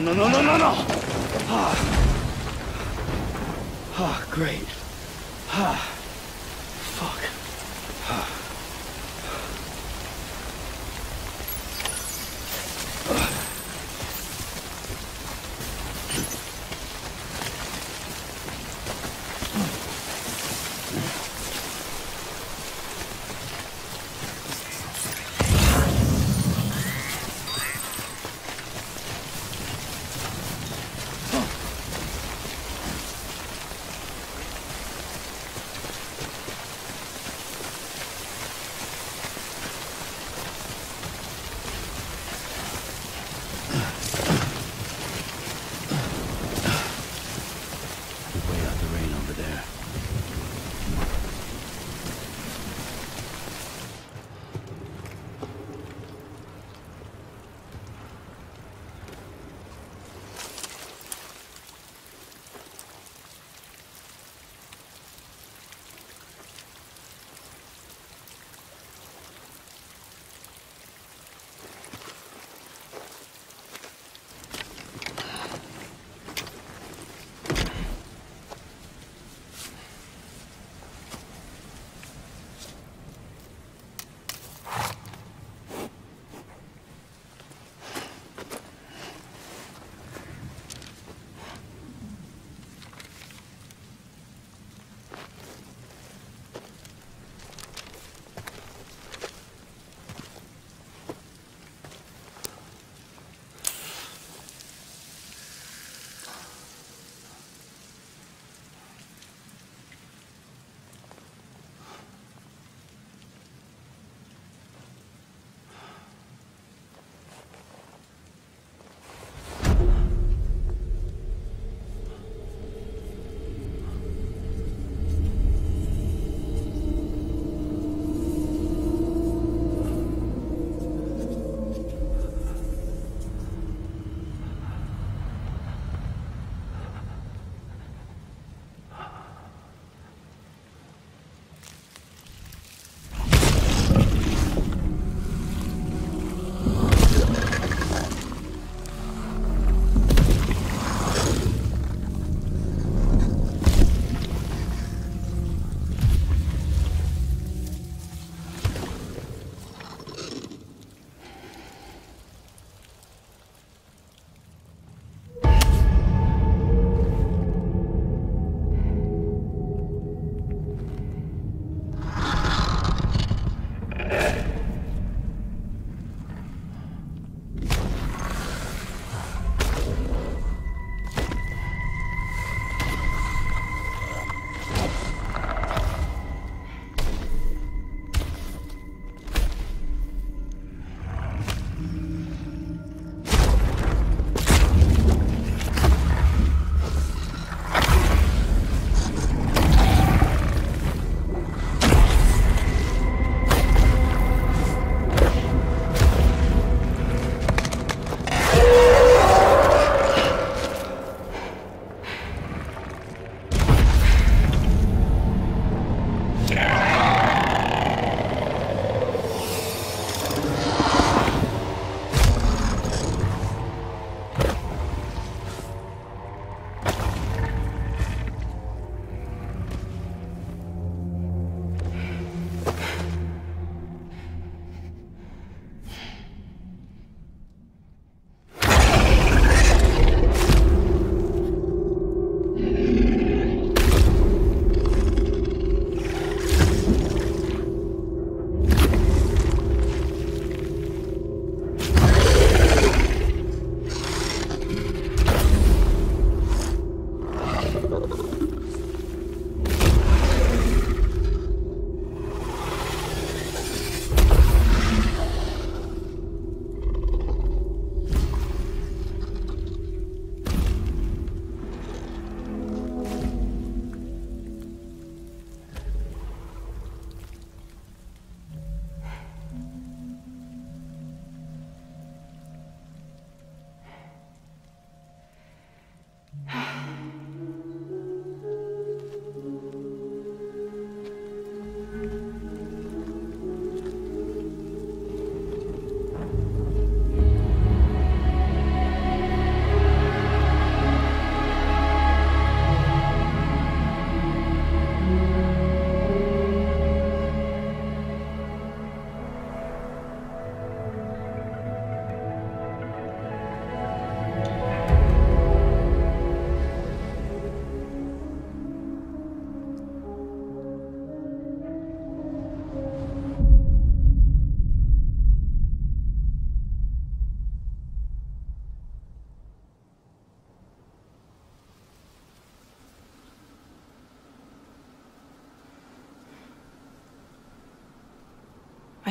no, no, no, no, no, no! Ah, ah great. Ah.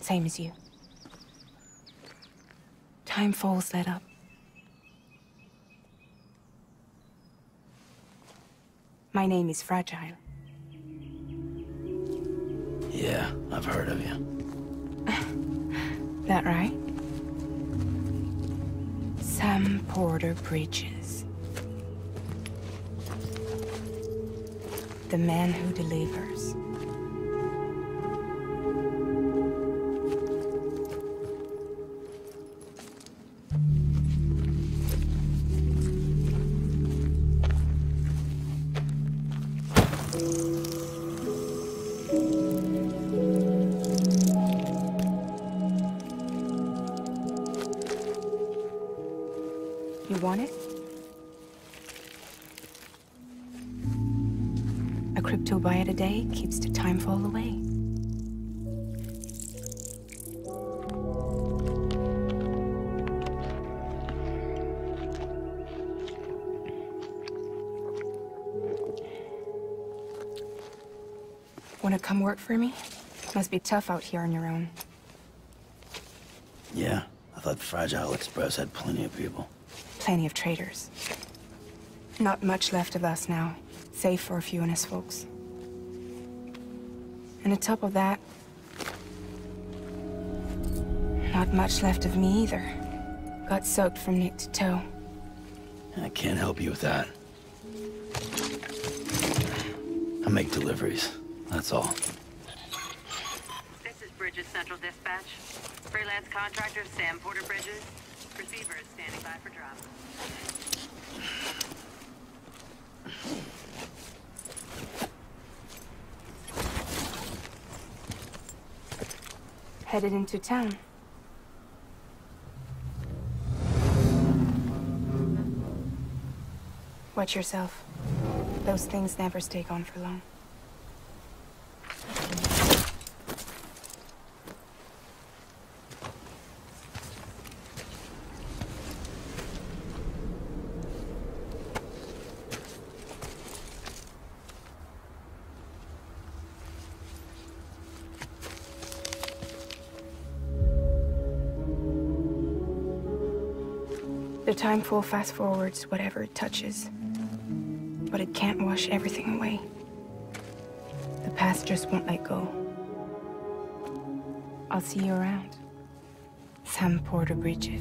Same as you. Time falls let up. My name is Fragile. Yeah, I've heard of you. That right? Sam Porter Bridges. The man who delivers. For me? Must be tough out here on your own. Yeah, I thought Fragile Express had plenty of people. Plenty of traitors. Not much left of us now, save for a few honest folks. And on top of that, not much left of me either. Got soaked from neck to toe. I can't help you with that. I make deliveries, that's all. Central Dispatch. Freelance contractor Sam Porter Bridges. Receiver is standing by for drop. Headed into town. Watch yourself. Those things never stay gone for long. The timefall fast forwards whatever it touches. But it can't wash everything away. The past just won't let go. I'll see you around. Sam Porter Bridges.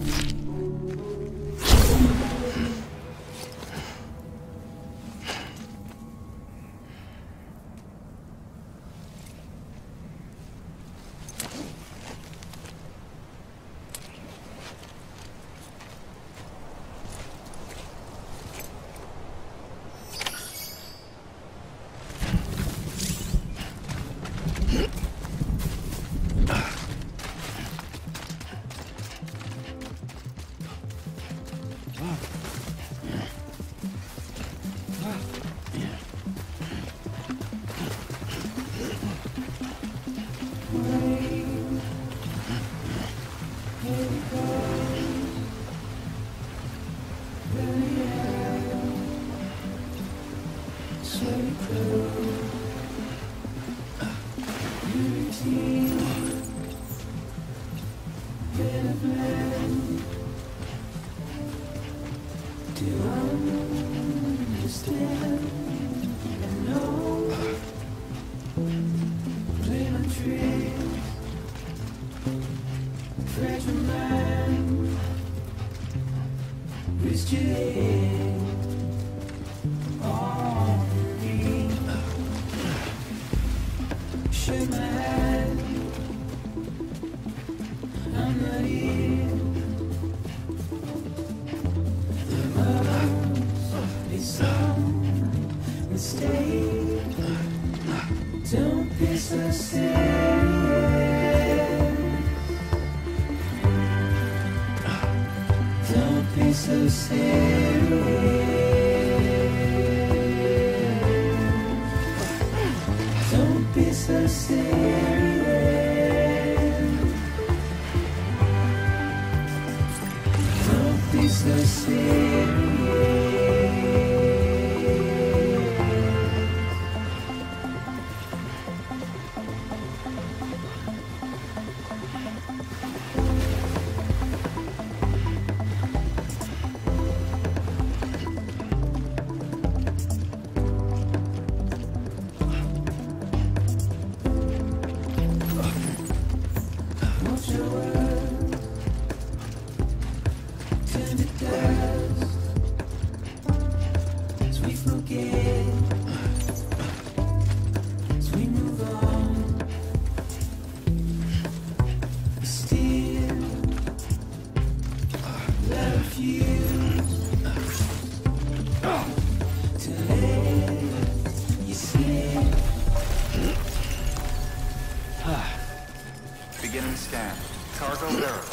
Don't Beginning scan. Cargo verified.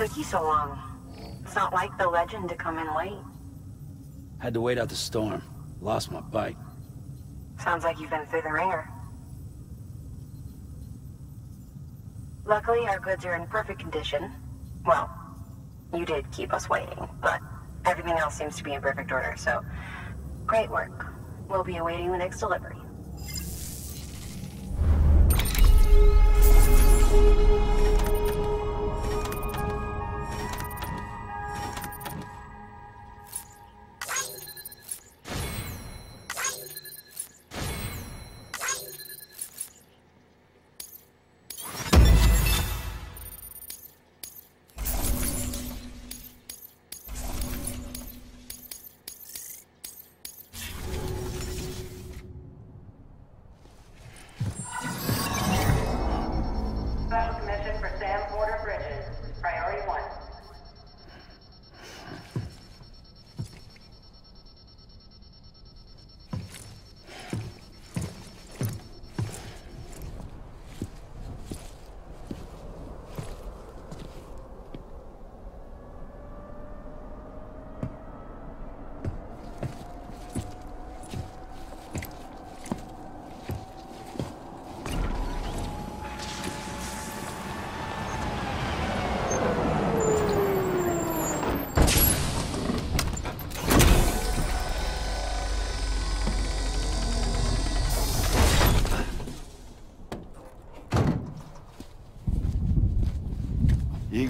Took you so long? It's not like the legend to come in late. Had to wait out the storm. Lost my bike. Sounds like you've been through the ringer. Luckily, our goods are in perfect condition. Well, you did keep us waiting, but everything else seems to be in perfect order, so great work. We'll be awaiting the next delivery.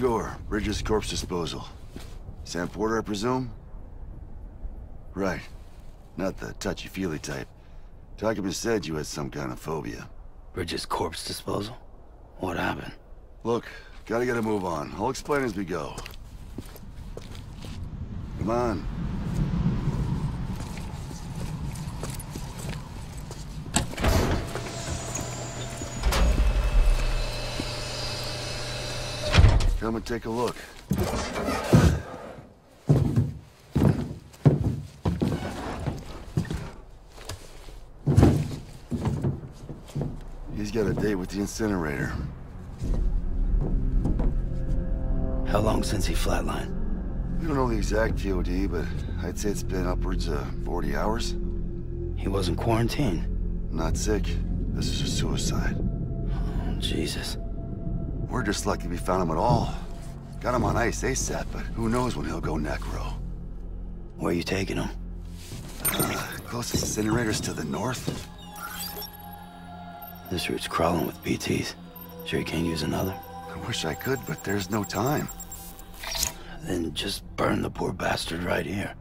Igor, Bridges Corpse Disposal. Sam Porter, I presume? Right. Not the touchy-feely type. Document said you had some kind of phobia. Bridges corpse disposal? What happened? Look, gotta get a move on. I'll explain as we go. Come on. Take a look. He's got a date with the incinerator. How long since he flatlined? We don't know the exact TOD, but I'd say it's been upwards of 40 hours. He wasn't quarantined. Not sick. This is a suicide. Oh, Jesus. We're just lucky we found him at all. Got him on ice ASAP, but who knows when he'll go necro. Where are you taking him? Uh, Closest incinerators to the north? This route's crawling with BTs. Sure you can't use another? I wish I could, but there's no time. Then just burn the poor bastard right here.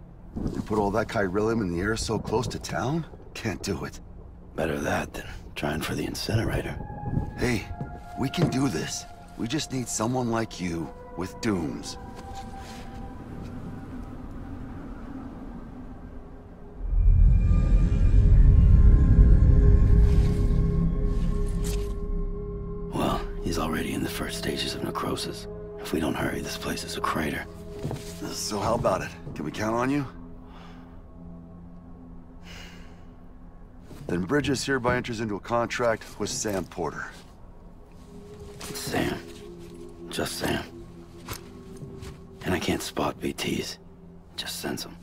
You put all that chiralium in the air so close to town? Can't do it. Better that than trying for the incinerator. Hey, we can do this. We just need someone like you with dooms. Well, he's already in the first stages of necrosis. If we don't hurry, this place is a crater. So how about it? Can we count on you? Then Bridges hereby enters into a contract with Sam Porter. Sam. Just Sam. And I can't spot BTs. Just sense them.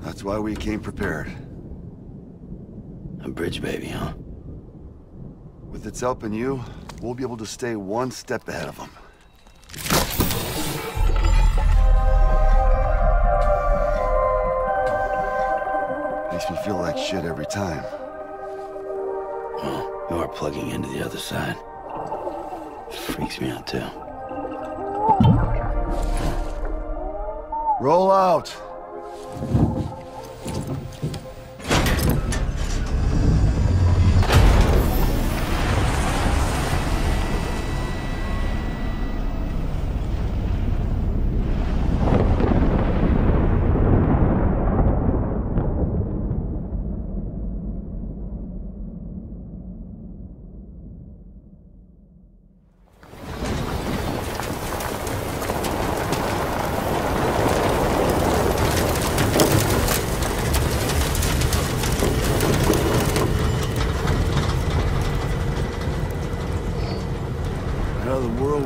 That's why we came prepared. A bridge baby, huh? With its help and you, we'll be able to stay one step ahead of them. Makes me feel like shit every time. Well, you are plugging into the other side. Freaks me out too. Roll out!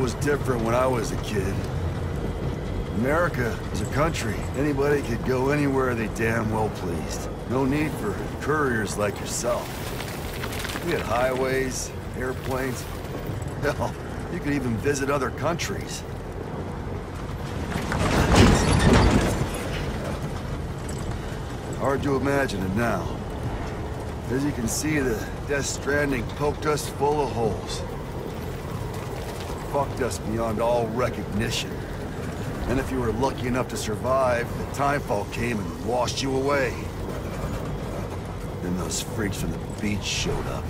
Was different when I was a kid. America is a country. Anybody could go anywhere they damn well pleased. No need for couriers like yourself. We had highways, airplanes. Hell, you could even visit other countries. Hard to imagine it now. As you can see, the Death Stranding poked us full of holes fucked us beyond all recognition. And if you were lucky enough to survive, the timefall came and washed you away. Then those freaks from the beach showed up.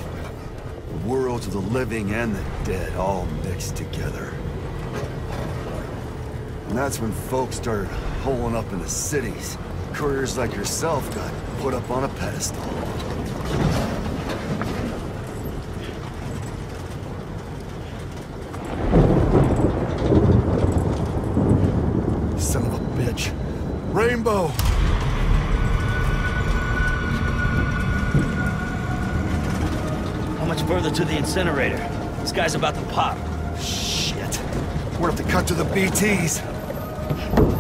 The worlds of the living and the dead all mixed together. And that's when folks started holing up in the cities. Couriers like yourself got put up on a pedestal. To the incinerator? This guy's about to pop. Shit. We're have to cut to the BTs.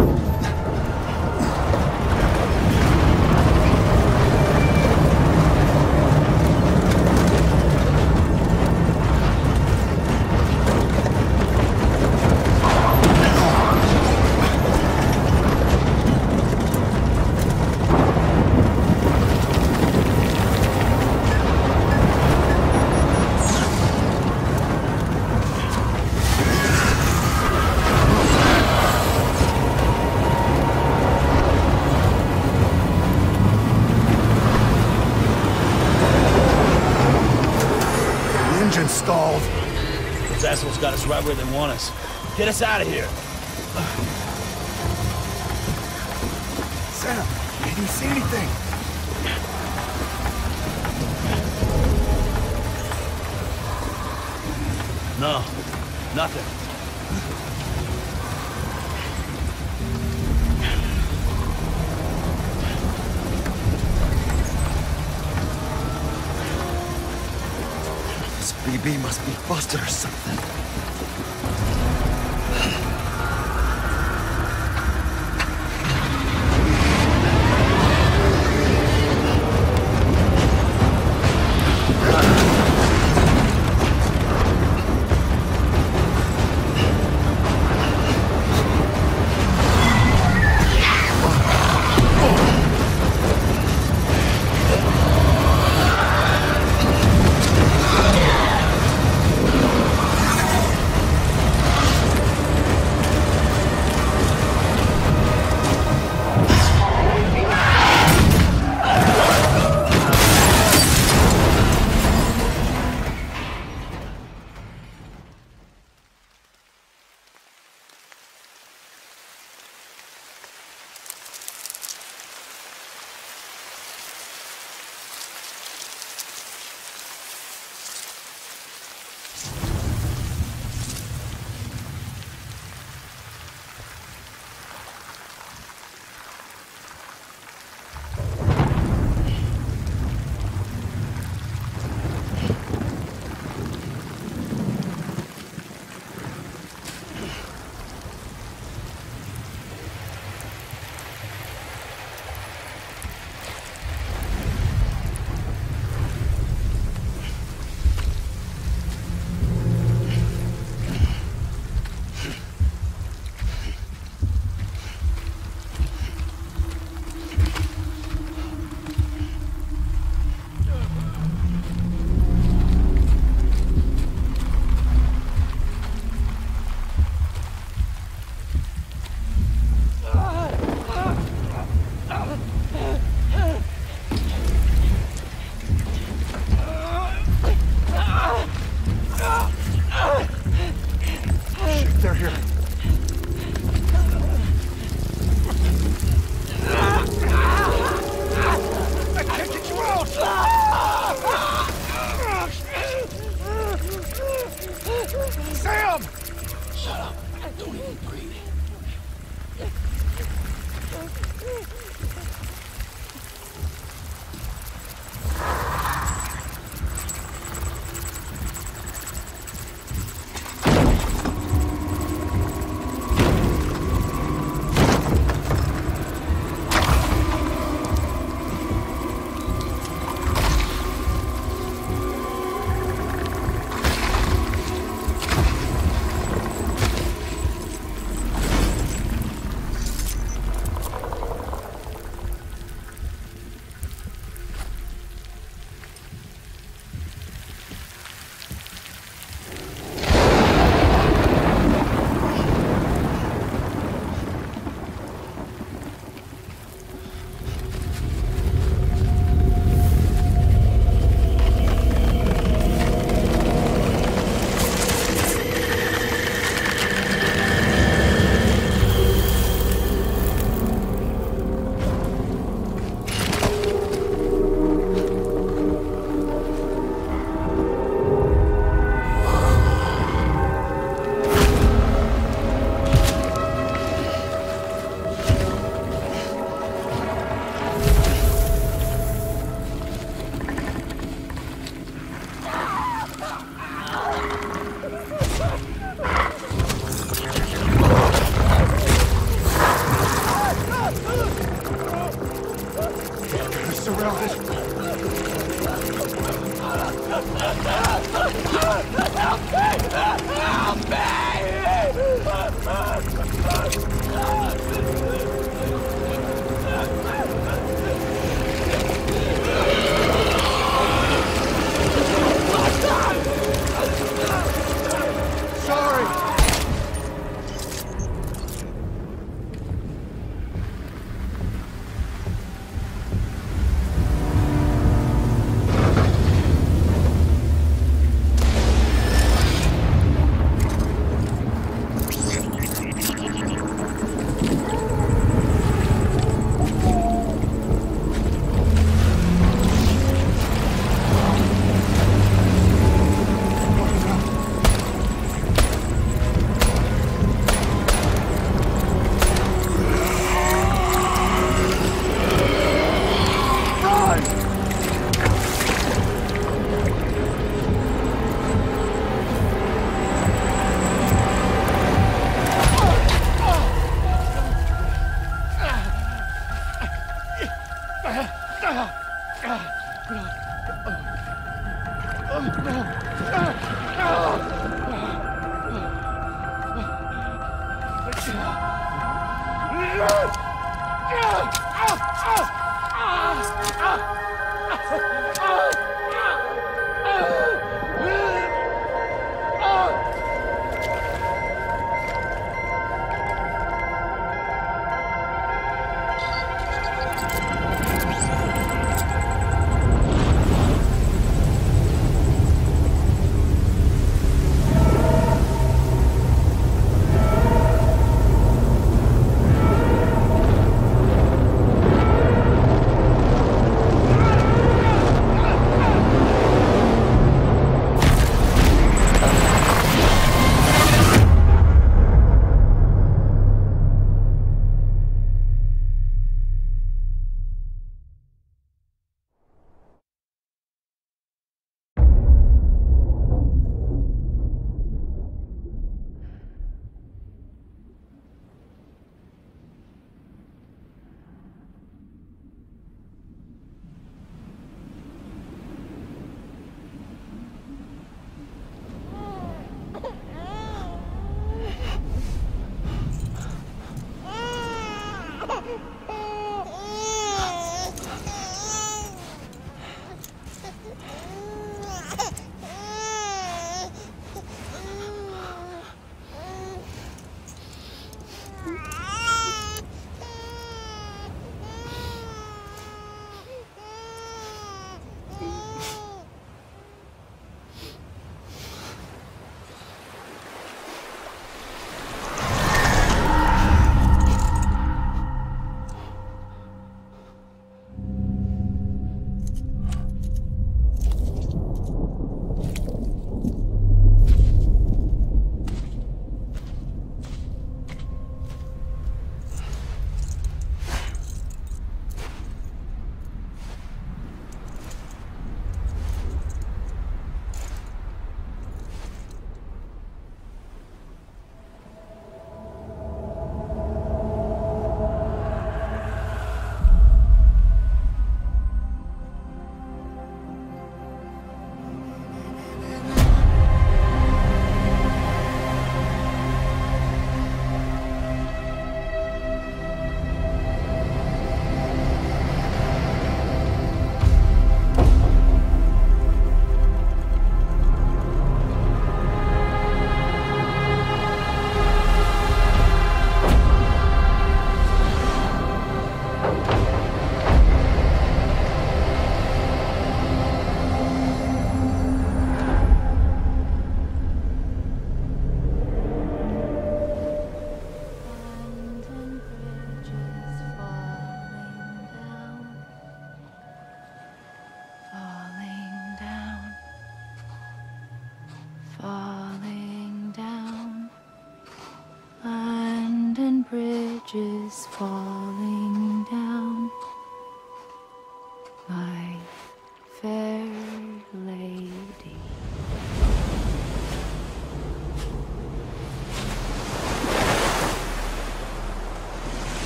Want us. Get us out of here.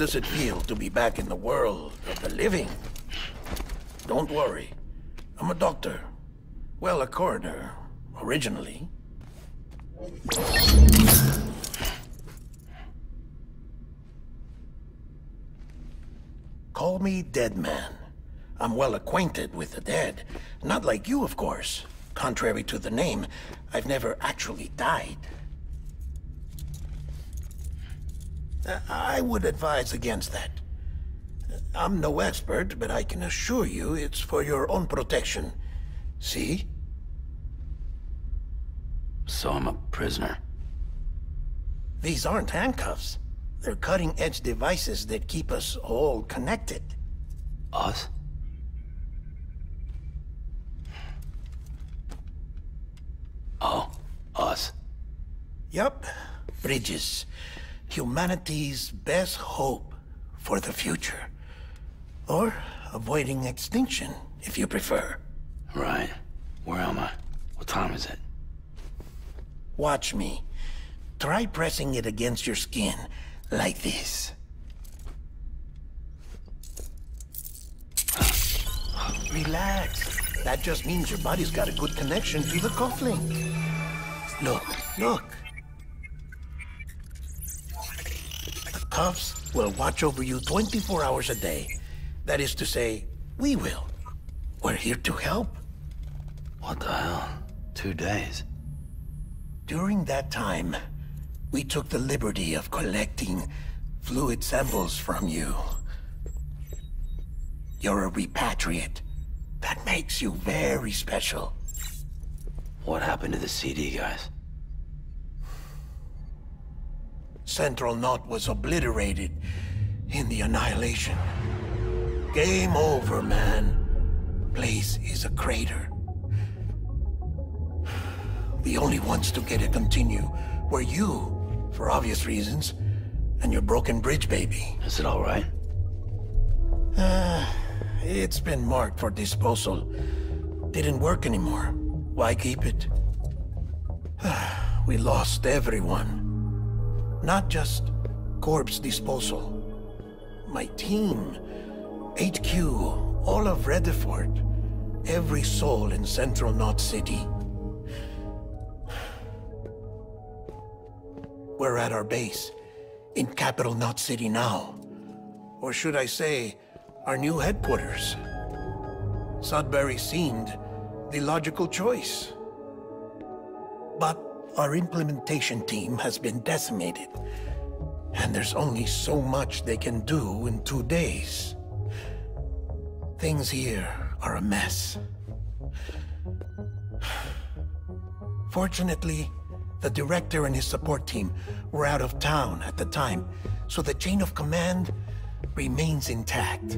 Does it feel to be back in the world of the living? Don't worry. I'm a doctor. Well, a coroner, originally. Call me Dead Man. I'm well acquainted with the dead. Not like you, of course. Contrary to the name, I've never actually died. I would advise against that. I'm no expert, but I can assure you it's for your own protection. See? So I'm a prisoner. These aren't handcuffs. They're cutting-edge devices that keep us all connected. Us? Oh, us. Yep. Bridges. Humanity's best hope for the future. Or avoiding extinction, if you prefer. Right. Where am I? What time is it? Watch me. Try pressing it against your skin, like this. Relax. That just means your body's got a good connection to the cufflink. Look, look. Will watch over you 24 hours a day. That is to say, we will. We're here to help. What the hell? Two days. During that time, we took the liberty of collecting fluid samples from you. You're a repatriate. That makes you very special. What happened to the CD guys? Central Knot was obliterated in the Annihilation. Game over, man. Place is a crater. The only ones to get to continue were you, for obvious reasons, and your broken bridge baby. Is it all right? Uh, it's been marked for disposal. Didn't work anymore. Why keep it? we lost everyone. Not just corpse disposal. My team, HQ, all of Redefort, every soul in Central Knot City. We're at our base, in Capital Knot City now. Or should I say, our new headquarters. Sudbury seemed the logical choice. But our implementation team has been decimated. And there's only so much they can do in two days. Things here are a mess. Fortunately, the director and his support team were out of town at the time, so the chain of command remains intact.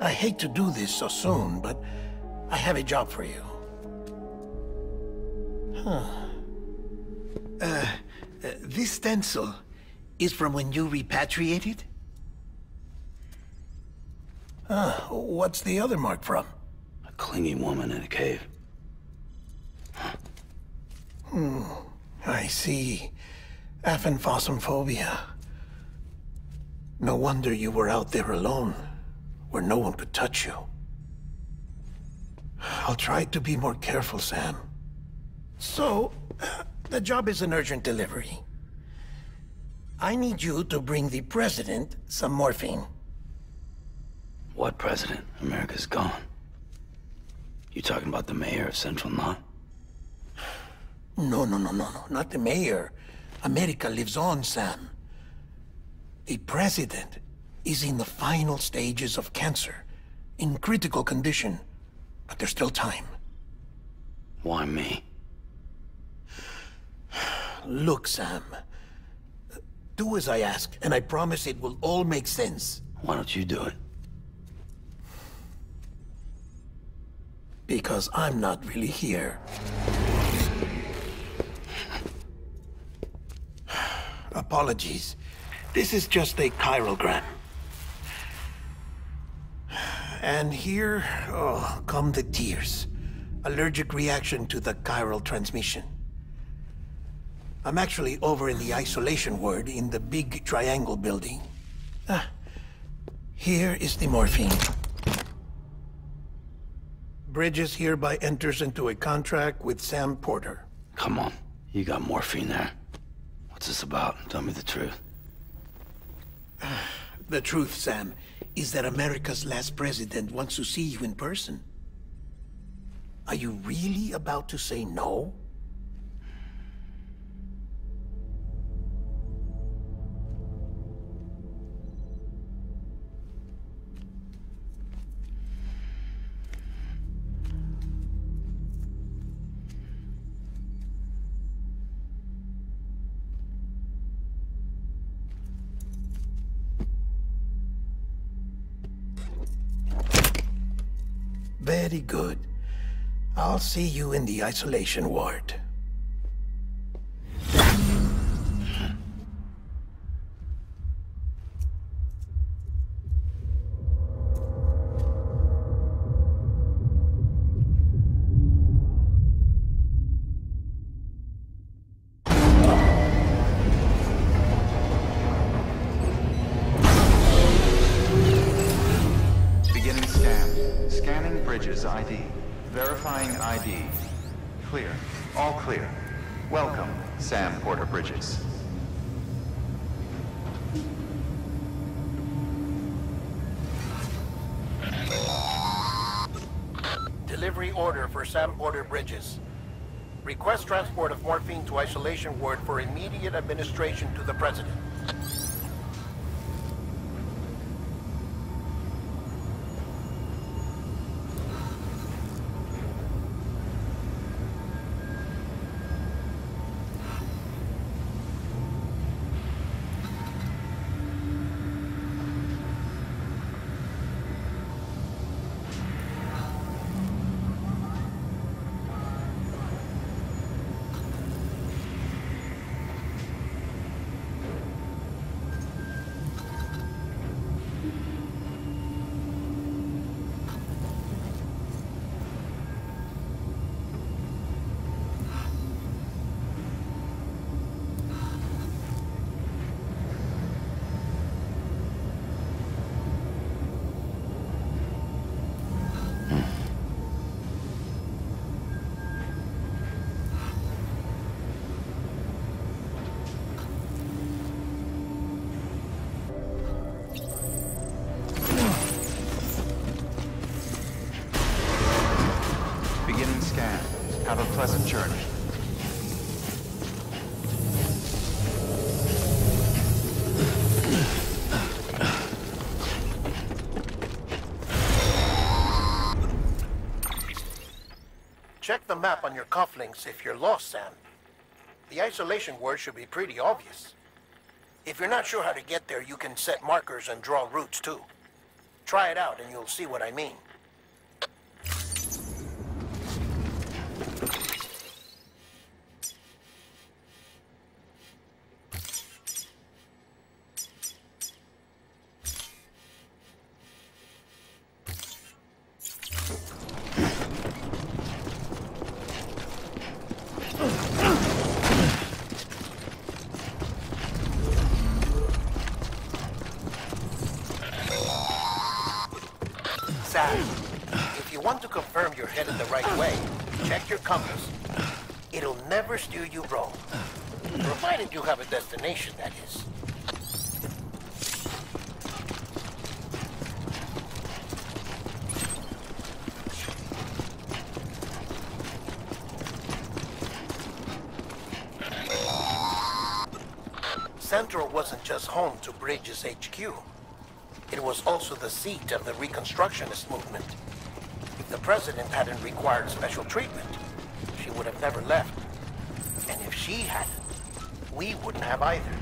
I hate to do this so soon, but I have a job for you. Huh. Uh, uh, this stencil is from when you repatriated? Ah, what's the other mark from? A clingy woman in a cave. Hmm, I see. Aphenphosmphobia. No wonder you were out there alone, where no one could touch you. I'll try to be more careful, Sam. So, the job is an urgent delivery. I need you to bring the President some morphine. What president? America's gone. You talking about the mayor of Central Knot? No, no, no, no, no, not the mayor. America lives on, Sam. The President is in the final stages of cancer, in critical condition, but there's still time. Why me? Look, Sam. Do as I ask, and I promise it will all make sense. Why don't you do it? Because I'm not really here. Apologies. This is just a chiralgram. And here, oh, come the tears. Allergic reaction to the chiral transmission. I'm actually over in the isolation ward in the big triangle building. Ah, here is the morphine. Bridges hereby enters into a contract with Sam Porter. Come on. You got morphine there. What's this about? Tell me the truth. The truth, Sam, is that America's last president wants to see you in person. Are you really about to say no? Very good. I'll see you in the isolation ward. ID. Clear. All clear. Welcome, Sam Porter Bridges. Delivery order for Sam Porter Bridges. Request transport of morphine to isolation ward for immediate administration to the President. Map on your cufflinks if you're lost, Sam. The isolation word should be pretty obvious. If you're not sure how to get there, you can set markers and draw routes too. Try it out and you'll see what I mean. Sam, if you want to confirm you're headed the right way, check your compass. It'll never steer you wrong. Provided you have a destination, that is. Central wasn't just home to Bridges HQ. It was also the seat of the Reconstructionist movement. If the president hadn't required special treatment, she would have never left. And if she hadn't, we wouldn't have either.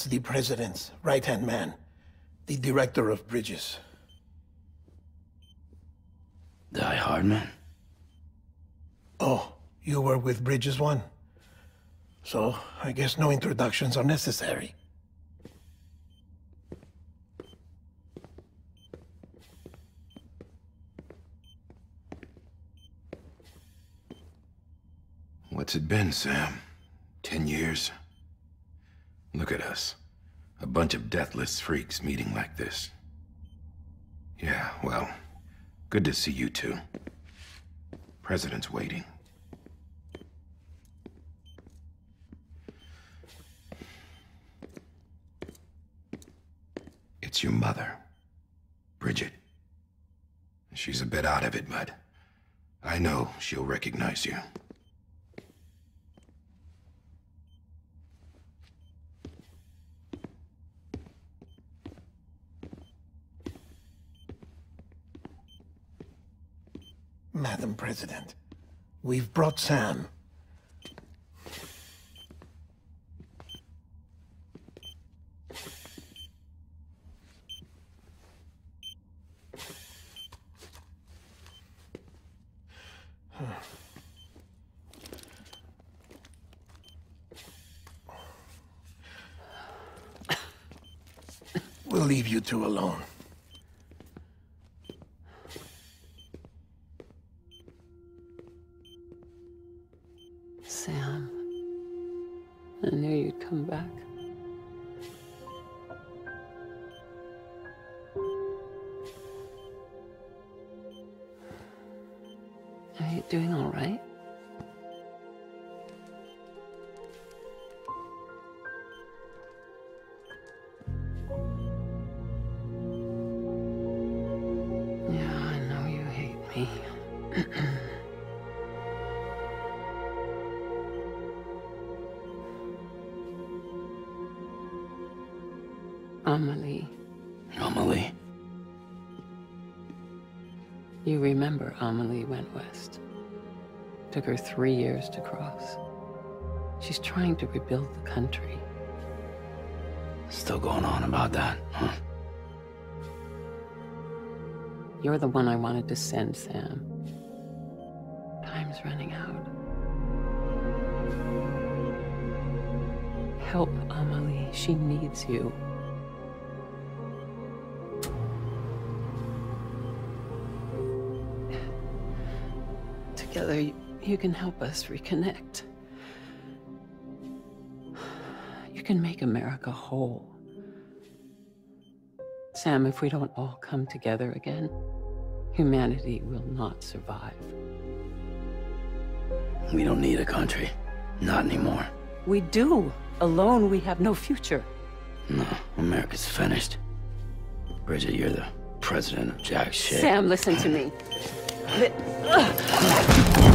That's the president's right-hand man, the director of bridges. Die Hardman? Oh, you were with Bridges One? So, I guess no introductions are necessary. What's it been, Sam? Ten years? Look at us. A bunch of deathless freaks meeting like this. Yeah, well, good to see you two. President's waiting. It's your mother, Bridget. She's a bit out of it, but I know she'll recognize you. Madam President, we've brought Sam. We'll leave you two alone. I knew you'd come back. Are you doing all right? Amelie. Amelie? You remember Amelie went west. Took her three years to cross. She's trying to rebuild the country. Still going on about that, huh? You're the one I wanted to send, Sam. Time's running out. Help Amelie. She needs you. You, can help us reconnect. You can make America whole. Sam, if we don't all come together again, humanity will not survive. We don't need a country. Not anymore. We do. Alone, we have no future. No, America's finished. Bridget, you're the president of Jack shit. Sam, listen to me. Li-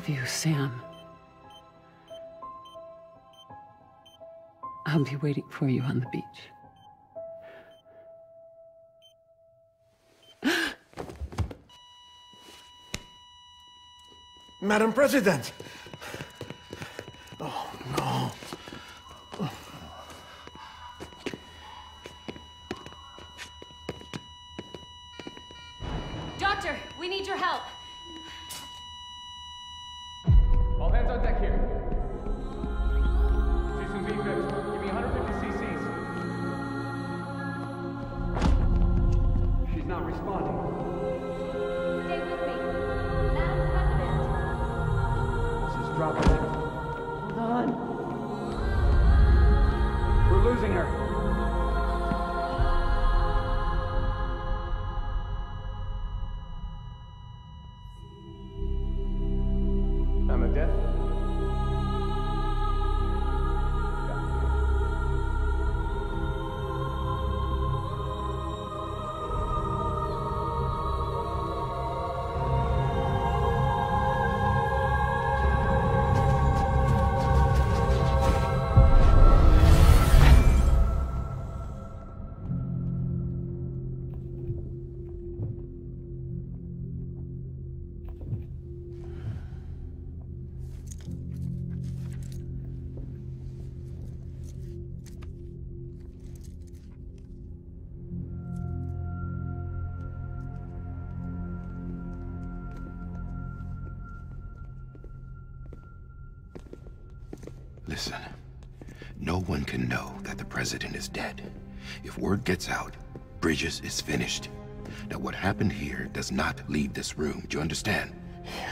love you, Sam. I'll be waiting for you on the beach. Madam President! Listen, no one can know that the president is dead. If word gets out, Bridges is finished. Now, what happened here does not leave this room. Do you understand?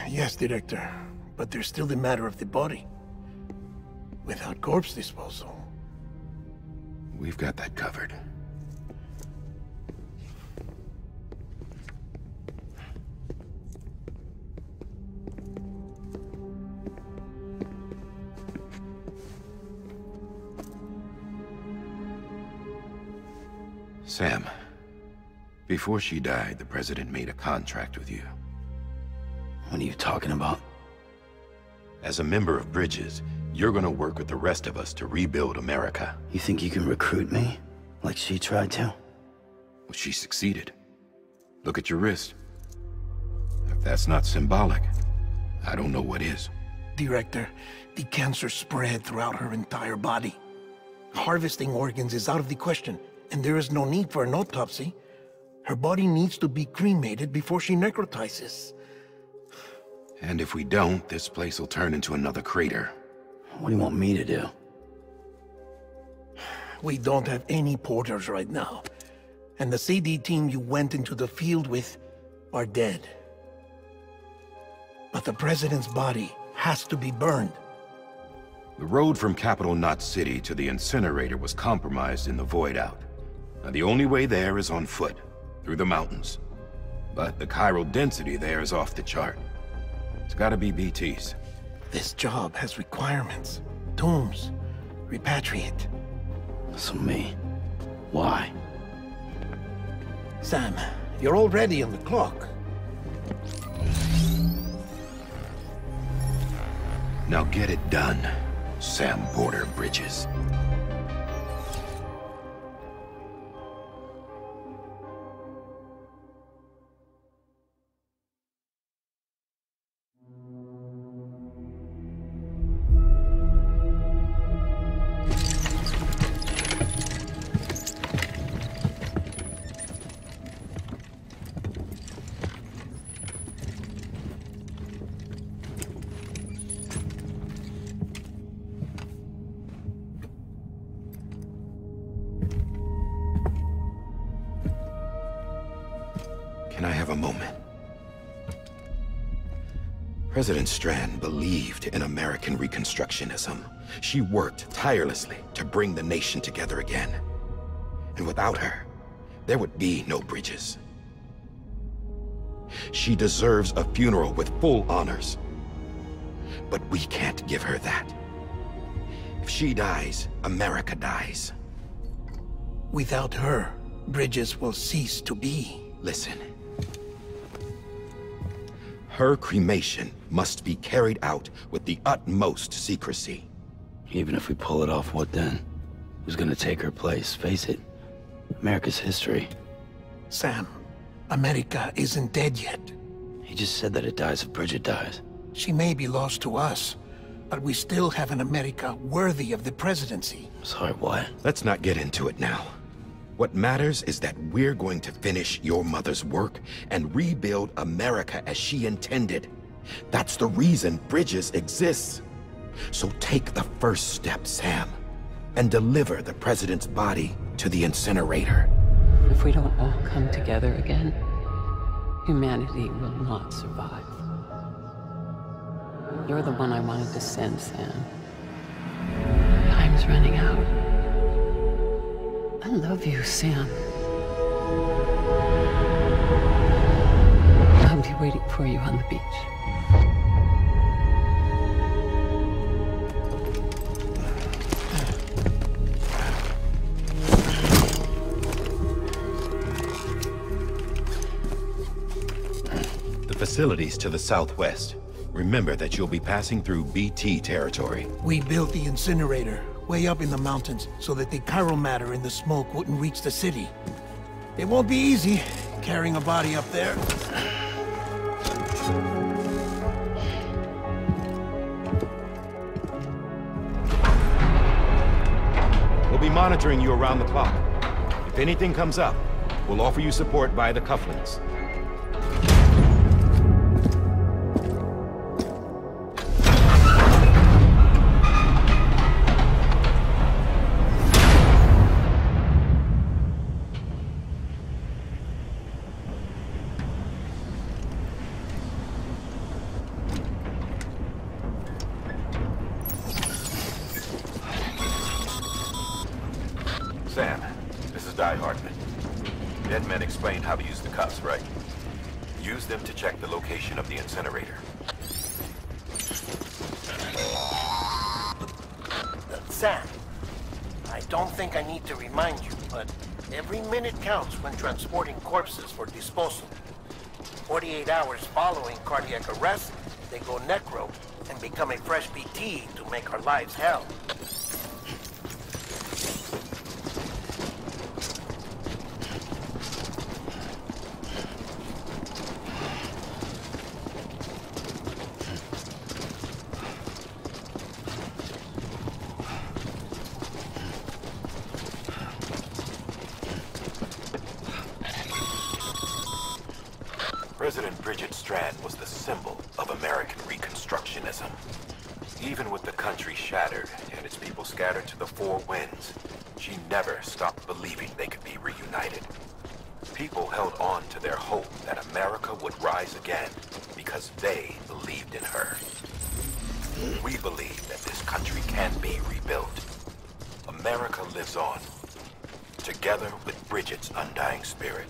Yes, Director. But there's still the matter of the body. Without corpse disposal. We've got that covered. Before she died, the president made a contract with you. What are you talking about? As a member of Bridges, you're gonna work with the rest of us to rebuild America. You think you can recruit me? Like she tried to? Well, she succeeded. Look at your wrist. If that's not symbolic, I don't know what is. Director, the cancer spread throughout her entire body. Harvesting organs is out of the question, and there is no need for an autopsy. Her body needs to be cremated before she necrotizes. And if we don't, this place will turn into another crater. What do you want me to do? We don't have any porters right now. And the CD team you went into the field with are dead. But the president's body has to be burned. The road from Capital Knot City to the incinerator was compromised in the void out. Now the only way there is on foot, through the mountains. But the chiral density there is off the chart. It's gotta be BTs. This job has requirements. DOOMS. Repatriate. So me. Why? Sam, you're already on the clock. Now get it done, Sam Porter Bridges. President Strand believed in American Reconstructionism. She worked tirelessly to bring the nation together again. And without her, there would be no bridges. She deserves a funeral with full honors. But we can't give her that. If she dies, America dies. Without her, bridges will cease to be. Listen. Her cremation must be carried out with the utmost secrecy. Even if we pull it off, what then? Who's gonna take her place? Face it, America's history. Sam, America isn't dead yet. He just said that it dies if Bridget dies. She may be lost to us, but we still have an America worthy of the presidency. Sorry, what? Let's not get into it now. What matters is that we're going to finish your mother's work and rebuild America as she intended. That's the reason Bridges exists. So take the first step, Sam, and deliver the president's body to the incinerator. If we don't all come together again, humanity will not survive. You're the one I wanted to send, Sam. Time's running out. I love you, Sam. I'll be waiting for you on the beach. Facilities to the southwest. Remember that you'll be passing through BT territory. We built the incinerator way up in the mountains so that the chiral matter in the smoke wouldn't reach the city. It won't be easy carrying a body up there. We'll be monitoring you around the clock. If anything comes up, we'll offer you support via the cufflinks. Cardiac arrest, they go necro and become a fresh BT to make our lives hell. President Bridget Strand was the Even with the country shattered and its people scattered to the four winds, she never stopped believing they could be reunited. People held on to their hope that America would rise again because they believed in her. We believe that this country can be rebuilt. America lives on, together with Bridget's undying spirit.